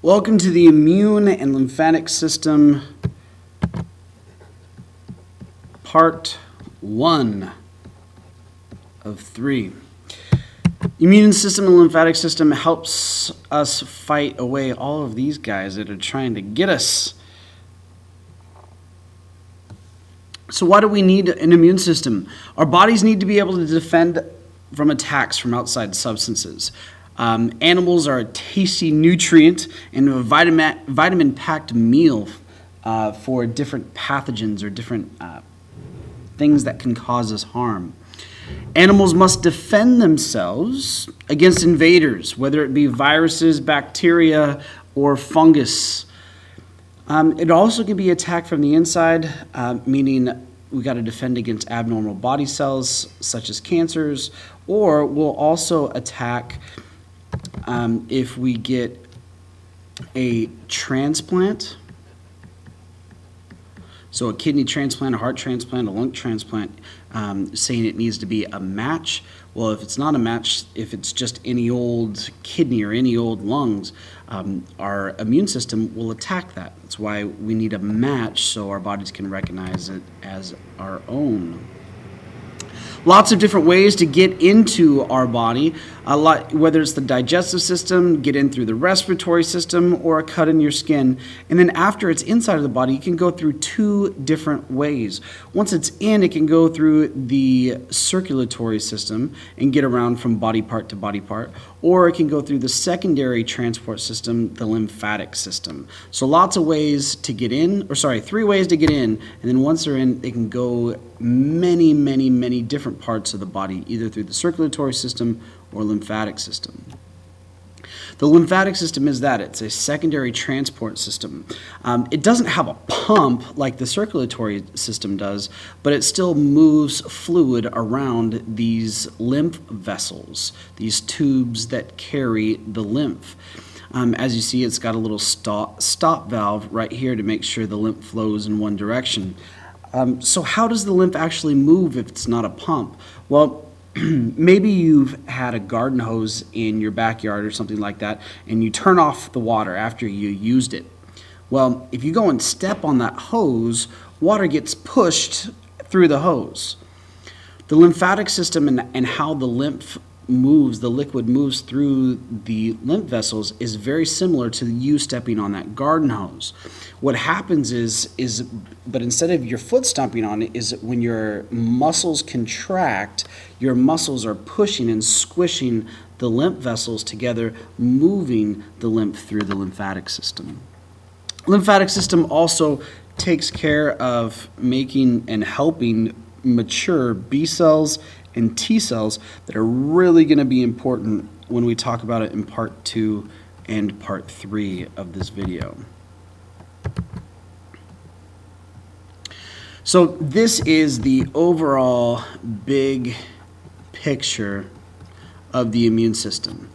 Welcome to the immune and lymphatic system, part one of three. Immune system and lymphatic system helps us fight away all of these guys that are trying to get us. So, why do we need an immune system? Our bodies need to be able to defend from attacks from outside substances. Um, animals are a tasty nutrient and a vitamin, vitamin packed meal uh, for different pathogens or different uh, things that can cause us harm. Animals must defend themselves against invaders, whether it be viruses, bacteria, or fungus. Um, it also can be attacked from the inside, uh, meaning we got to defend against abnormal body cells such as cancers, or we'll also attack um, if we get a transplant, so a kidney transplant, a heart transplant, a lung transplant, um, saying it needs to be a match. Well, if it's not a match, if it's just any old kidney or any old lungs, um, our immune system will attack that. That's why we need a match so our bodies can recognize it as our own. Lots of different ways to get into our body, a lot, whether it's the digestive system, get in through the respiratory system, or a cut in your skin. And then after it's inside of the body, you can go through two different ways. Once it's in, it can go through the circulatory system and get around from body part to body part, or it can go through the secondary transport system, the lymphatic system. So lots of ways to get in, or sorry, three ways to get in, and then once they're in, they can go many, many, many different parts of the body, either through the circulatory system or lymphatic system. The lymphatic system is that it's a secondary transport system. Um, it doesn't have a pump like the circulatory system does, but it still moves fluid around these lymph vessels, these tubes that carry the lymph. Um, as you see, it's got a little stop, stop valve right here to make sure the lymph flows in one direction. Um, so, how does the lymph actually move if it's not a pump? Well, maybe you've had a garden hose in your backyard or something like that, and you turn off the water after you used it. Well, if you go and step on that hose, water gets pushed through the hose. The lymphatic system and, and how the lymph moves, the liquid moves through the lymph vessels is very similar to you stepping on that garden hose. What happens is, is but instead of your foot stomping on it, is when your muscles contract, your muscles are pushing and squishing the lymph vessels together, moving the lymph through the lymphatic system. Lymphatic system also takes care of making and helping mature B cells and T cells that are really going to be important when we talk about it in part two and part three of this video. So this is the overall big picture of the immune system.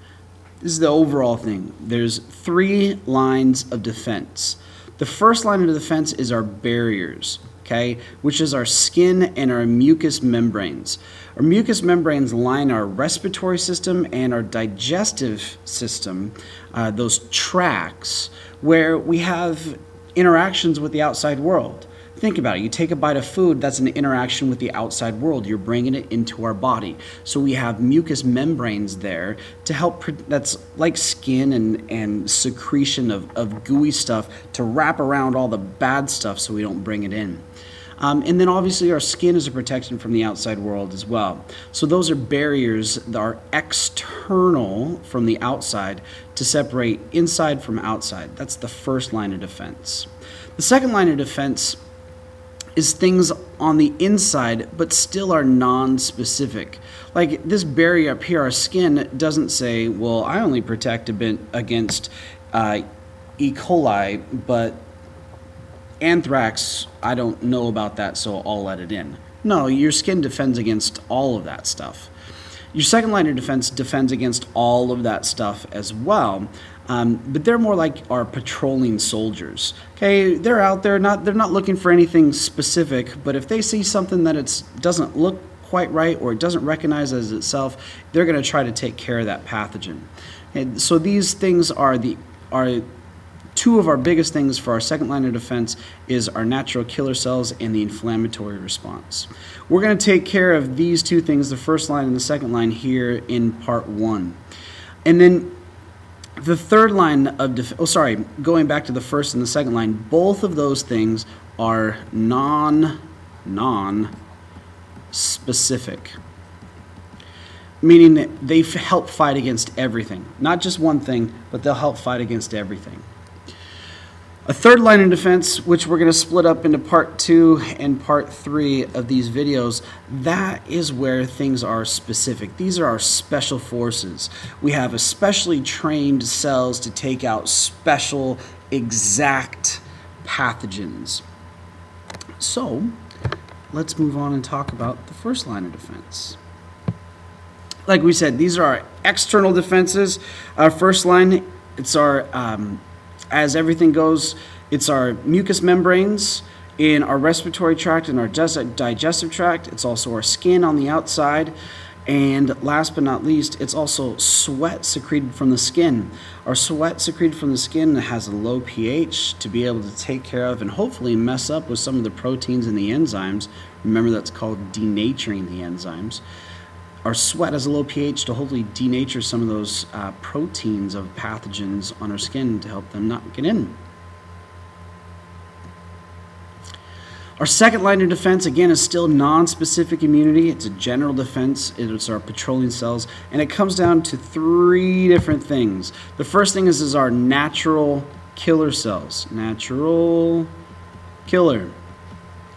This is the overall thing. There's three lines of defense. The first line of defense is our barriers okay, which is our skin and our mucous membranes. Our mucous membranes line our respiratory system and our digestive system, uh, those tracts, where we have interactions with the outside world. Think about it. You take a bite of food, that's an interaction with the outside world. You're bringing it into our body. So we have mucous membranes there to help, that's like skin and, and secretion of, of gooey stuff to wrap around all the bad stuff so we don't bring it in. Um, and then obviously our skin is a protection from the outside world as well. So those are barriers that are external from the outside to separate inside from outside. That's the first line of defense. The second line of defense is things on the inside but still are non-specific. Like this barrier up here our skin doesn't say well i only protect against uh, e. coli but anthrax i don't know about that so i'll let it in. No your skin defends against all of that stuff your second line of defense defends against all of that stuff as well um, but they're more like our patrolling soldiers. Okay, they're out there, not they're not looking for anything specific, but if they see something that it doesn't look quite right or it doesn't recognize as itself, they're going to try to take care of that pathogen. And so these things are the are two of our biggest things for our second line of defense is our natural killer cells and the inflammatory response. We're going to take care of these two things, the first line and the second line here in part one. And then the third line of defense, oh sorry, going back to the first and the second line, both of those things are non non specific meaning they help fight against everything not just one thing but they'll help fight against everything a third line of defense, which we're going to split up into part two and part three of these videos, that is where things are specific. These are our special forces. We have especially trained cells to take out special, exact pathogens. So, let's move on and talk about the first line of defense. Like we said, these are our external defenses. Our first line, it's our um, as everything goes, it's our mucous membranes in our respiratory tract and our digestive tract. It's also our skin on the outside. And last but not least, it's also sweat secreted from the skin. Our sweat secreted from the skin has a low pH to be able to take care of and hopefully mess up with some of the proteins and the enzymes. Remember, that's called denaturing the enzymes our sweat has a low pH to hopefully denature some of those uh, proteins of pathogens on our skin to help them not get in. Our second line of defense, again, is still non-specific immunity. It's a general defense. It's our patrolling cells. And it comes down to three different things. The first thing is, is our natural killer cells. Natural killer.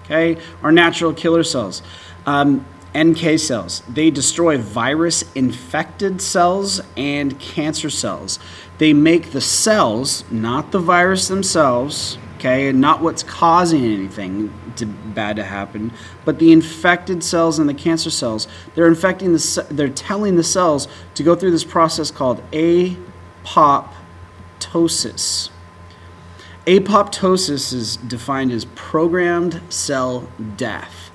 Okay? Our natural killer cells. Um, NK cells. They destroy virus infected cells and cancer cells. They make the cells, not the virus themselves, okay, and not what's causing anything to, bad to happen, but the infected cells and the cancer cells. They're infecting the they're telling the cells to go through this process called apoptosis. Apoptosis is defined as programmed cell death.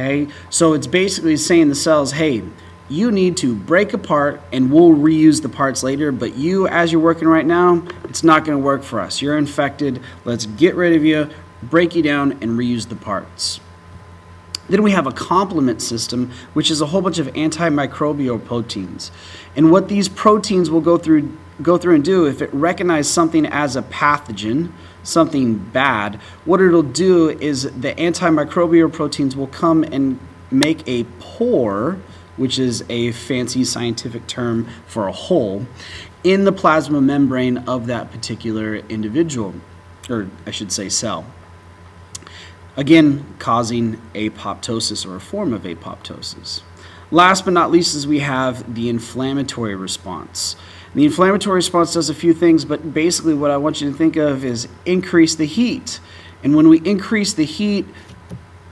Okay, so it's basically saying the cells, hey, you need to break apart and we'll reuse the parts later, but you, as you're working right now, it's not going to work for us. You're infected. Let's get rid of you, break you down, and reuse the parts. Then we have a complement system, which is a whole bunch of antimicrobial proteins. And what these proteins will go through go through and do if it recognizes something as a pathogen, something bad, what it'll do is the antimicrobial proteins will come and make a pore, which is a fancy scientific term for a hole, in the plasma membrane of that particular individual, or I should say cell. Again, causing apoptosis or a form of apoptosis. Last but not least is we have the inflammatory response. The inflammatory response does a few things, but basically what I want you to think of is increase the heat. And when we increase the heat,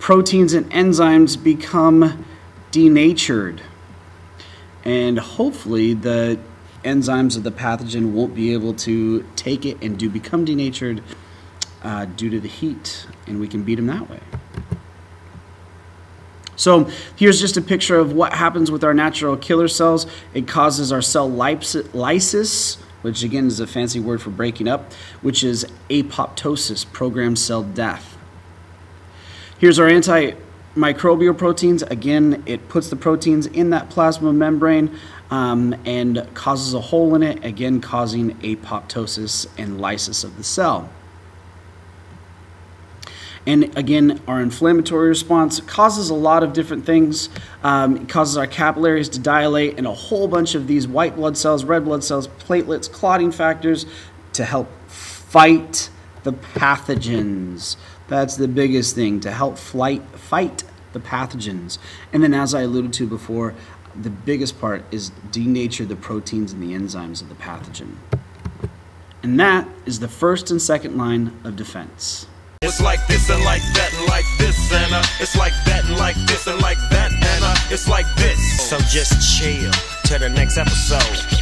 proteins and enzymes become denatured. And hopefully the enzymes of the pathogen won't be able to take it and do become denatured uh, due to the heat, and we can beat them that way. So here's just a picture of what happens with our natural killer cells. It causes our cell lysis, which again is a fancy word for breaking up, which is apoptosis, programmed cell death. Here's our antimicrobial proteins. Again, it puts the proteins in that plasma membrane um, and causes a hole in it, again causing apoptosis and lysis of the cell. And again, our inflammatory response causes a lot of different things. Um, it causes our capillaries to dilate and a whole bunch of these white blood cells, red blood cells, platelets, clotting factors to help fight the pathogens. That's the biggest thing, to help flight, fight the pathogens. And then as I alluded to before, the biggest part is denature the proteins and the enzymes of the pathogen. And that is the first and second line of defense. It's like this and like that and like this and uh, it's like that and like this and like that and uh, it's like this. So just chill till the next episode.